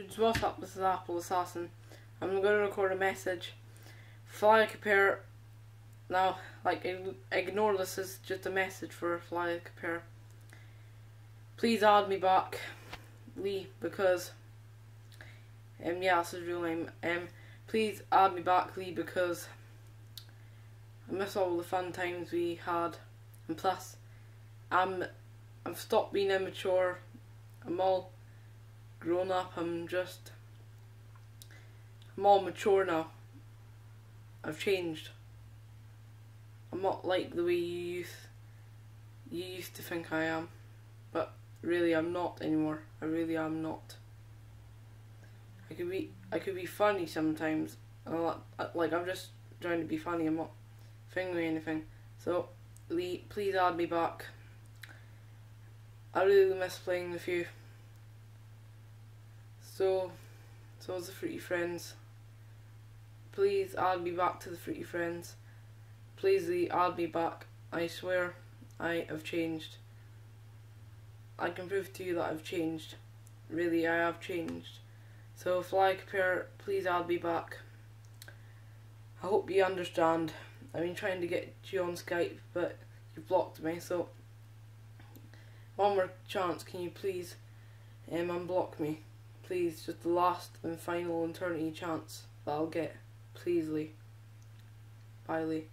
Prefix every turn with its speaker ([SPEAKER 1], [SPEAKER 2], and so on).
[SPEAKER 1] Dudes, what's up? This is Apple Assassin. I'm going to record a message. Fly Pear. Now, like, ignore this is just a message for Fly Pear. Please add me back, Lee, because, um, yeah, that's his real name. Um, please add me back, Lee, because I miss all the fun times we had, and plus, I'm, I've stopped being immature. I'm all grown up. I'm just, I'm all mature now. I've changed. I'm not like the way you used, you used to think I am, but really I'm not anymore. I really am not. I could be, I could be funny sometimes. Uh, like I'm just trying to be funny. I'm not fingering anything. So, Lee, please add me back. I really miss playing with you. So, so as the Fruity Friends. Please I'll be back to the Fruity Friends. Please Lee, I'll be back. I swear I have changed. I can prove to you that I've changed. Really, I have changed. So, Fly Compare, please I'll be back. I hope you understand. I've been trying to get you on Skype, but you blocked me, so one more chance, can you please um, unblock me? Please, just the last and final eternity chance that I'll get. Please, Lee. Bye, Lee.